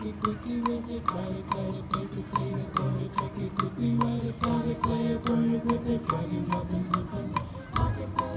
clicky, clicky, raise it, cut it, cut it, paste it, save it, load it, clicky, clicky, write it, cut it, play it, burn it, rip it, drag and drop and zip it. Pocket full